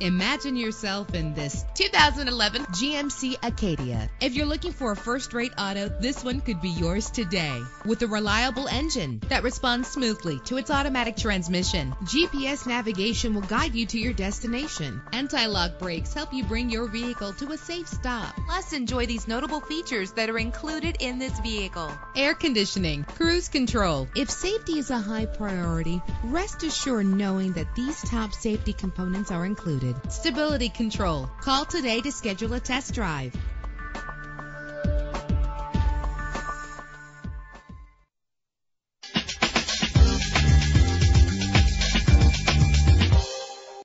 Imagine yourself in this 2011 GMC Acadia. If you're looking for a first-rate auto, this one could be yours today. With a reliable engine that responds smoothly to its automatic transmission, GPS navigation will guide you to your destination. Anti-lock brakes help you bring your vehicle to a safe stop. Plus, enjoy these notable features that are included in this vehicle. Air conditioning, cruise control. If safety is a high priority, rest assured knowing that these top safety components are included. Stability control. Call today to schedule a test drive.